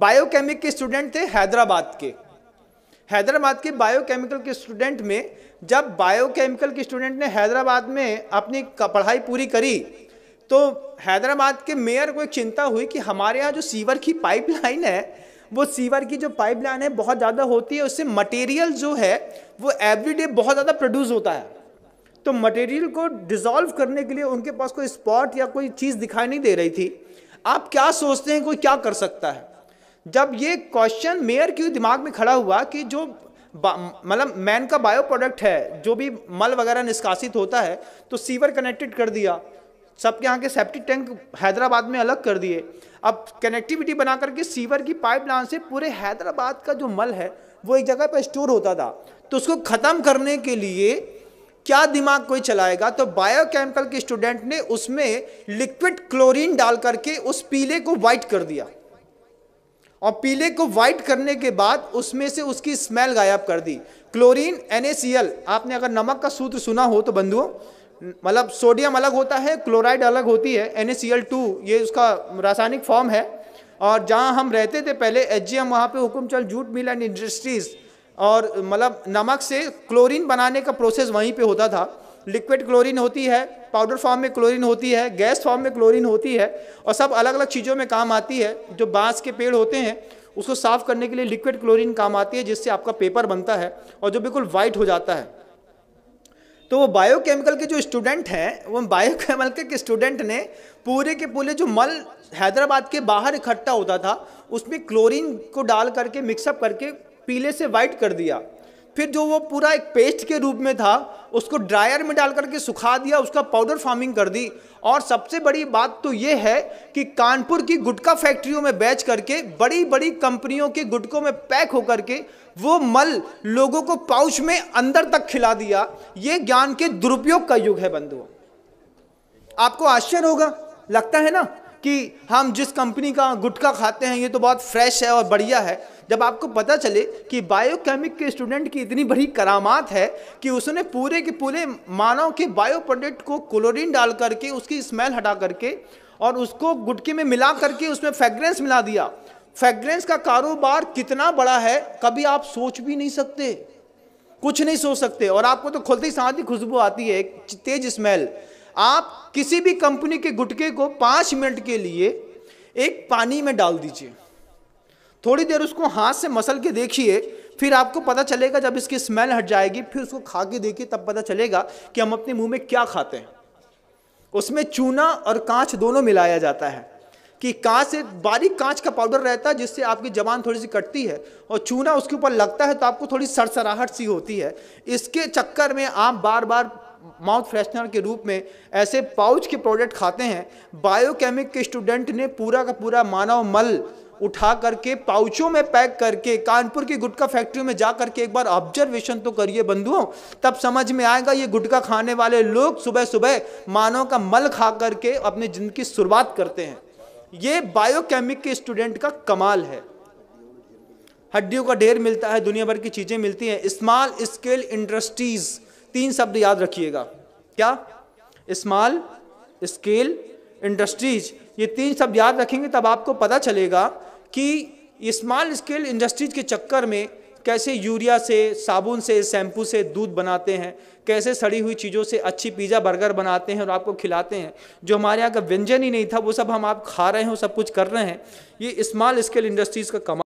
Biochemic के student थे हैदराबाद के। हैदराबाद के बायोकेमिकल के स्टूडेंट में, जब बायोकेमिकल के स्टूडेंट ने हैदराबाद में अपनी पढ़ाई पूरी करी तो हैदराबाद के मेयर को एक चिंता हुई कि हमारे यहाँ जो सीवर की पाइपलाइन है, वो सीवर की जो पाइपलाइन है बहुत ज़्यादा होती है, उससे मटेरियल जो है, वो एवरीडे बहुत ज़्यादा प्रोड्यूस होता है। तो मटेरियल को डिजॉल्व करने के लिए उनके पास कोई स्पॉट या कोई चीज़ दिखाई नहीं दे रही थी। आप क्या सोचते हैं, कोई क्या कर सकता है? जब ये क्वेश्चन मेयर के दिमाग में खड़ा हुआ कि जो मतलब मैन का बायो प्रोडक्ट है, जो भी मल वगैरह निष्कासित होता है तो सीवर कनेक्टेड कर दिया। सबके यहाँ के सेप्टिक टैंक हैदराबाद में अलग कर दिए। अब कनेक्टिविटी बना करके सीवर की पाइप लाइन से पूरे हैदराबाद का जो मल है, वो एक जगह पर स्टोर होता था। तो उसको ख़त्म करने के लिए क्या दिमाग कोई चलाएगा? तो बायोकेमिकल के स्टूडेंट ने उसमें लिक्विड क्लोरीन डाल करके उस पीले को व्हाइट कर दिया। और पीले को व्हाइट करने के बाद उसमें से उसकी स्मेल गायब कर दी। क्लोरीन एन आपने अगर नमक का सूत्र सुना हो तो बंधुओं मतलब सोडियम अलग होता है क्लोराइड अलग होती है एन ये उसका रासायनिक फॉर्म है। और जहाँ हम रहते थे पहले एच जी एम वहाँ पर Hukumchand jute mill and industries और मतलब नमक से क्लोरीन बनाने का प्रोसेस वहीं पे होता था। लिक्विड क्लोरीन होती है, पाउडर फॉर्म में क्लोरीन होती है, गैस फॉर्म में क्लोरीन होती है और सब अलग अलग चीज़ों में काम आती है। जो बाँस के पेड़ होते हैं, उसको साफ़ करने के लिए लिक्विड क्लोरीन काम आती है, जिससे आपका पेपर बनता है और जो बिल्कुल वाइट हो जाता है। तो वो बायोकेमिकल के जो स्टूडेंट हैं, वो बायोकेमिकल के स्टूडेंट ने पूरे के पूरे जो मल हैदराबाद के बाहर इकट्ठा होता था, उसमें क्लोरीन को डाल करके मिक्सअप करके पीले से वाइट कर दिया। फिर जो वो पूरा एक पेस्ट के रूप में था, उसको ड्रायर में डाल करके सुखा दिया, उसका पाउडर फ़ार्मिंग कर दी। और सबसे बड़ी बात तो ये है कि कानपुर की गुटखा फैक्ट्रियों में बेच करके बड़ी बड़ी कंपनियों के गुटकों में पैक होकर के, वो मल लोगों को पाउच में अंदर तक खिला दिया। ये ज्ञान के दुरुपयोग का युग है बंधुओं। आपको आश्चर्य होगा, लगता है ना? कि हम जिस कंपनी का गुटखा खाते हैं, ये तो बहुत फ्रेश है और बढ़िया है। जब आपको पता चले कि बायोकेमिक के स्टूडेंट की इतनी बड़ी करामात है कि उसने पूरे के पूरे मानव के बायो प्रोडक्ट को क्लोरीन डाल करके, उसकी स्मेल हटा करके और उसको गुटके में मिला करके उसमें फ्रेग्रेंस मिला दिया। फ्रेग्रेंस का कारोबार कितना बड़ा है, कभी आप सोच भी नहीं सकते। कुछ नहीं सोच सकते और आपको तो खुलते ही साथ ही खुशबू आती है तेज स्मेल आप किसी भी कंपनी के गुटके को पाँच मिनट के लिए एक पानी में डाल दीजिए। थोड़ी देर उसको हाथ से मसल के देखिए, फिर आपको पता चलेगा जब इसकी स्मेल हट जाएगी, फिर उसको खा के देखिए, तब पता चलेगा कि हम अपने मुँह में क्या खाते हैं। उसमें चूना और कांच दोनों मिलाया जाता है कि कांच से, बारीक कांच का पाउडर रहता है जिससे आपकी जबान थोड़ी सी कटती है और चूना उसके ऊपर लगता है तो आपको थोड़ी सरसराहट सी होती है। इसके चक्कर में आप बार बार माउथ फ्रेशनर के रूप में ऐसे पाउच के प्रोडक्ट खाते हैं बायोकेमिक के स्टूडेंट ने पूरा का पूरा मानव मल उठा करके पाउचों में पैक करके कानपुर की गुटखा फैक्ट्री में जा करके एक बार ऑब्जर्वेशन तो करिए बंधुओं, तब समझ में आएगा ये गुटखा खाने वाले लोग सुबह सुबह मानव का मल खा करके अपनी ज़िंदगी शुरुआत करते हैं। ये बायोकेमिक के स्टूडेंट का कमाल है। हड्डियों का ढेर मिलता है, दुनिया भर की चीज़ें मिलती हैं। स्मॉल स्केल इंडस्ट्रीज़ तीन शब्द याद रखिएगा। क्या? स्मॉल स्केल, इंडस्ट्रीज़, ये तीन शब्द याद रखेंगे तब आपको पता चलेगा कि स्मॉल स्केल, इंडस्ट्रीज़ के चक्कर में कैसे यूरिया से, साबुन से, शैम्पू से दूध बनाते हैं, कैसे सड़ी हुई चीज़ों से अच्छी पिज़्ज़ा, बर्गर बनाते हैं और आपको खिलाते हैं। जो हमारे यहाँ का व्यंजन ही नहीं था, वो सब हम आप खा रहे हैं, वो सब कुछ कर रहे हैं। ये स्मॉल स्केल, इंडस्ट्रीज़ का कमाल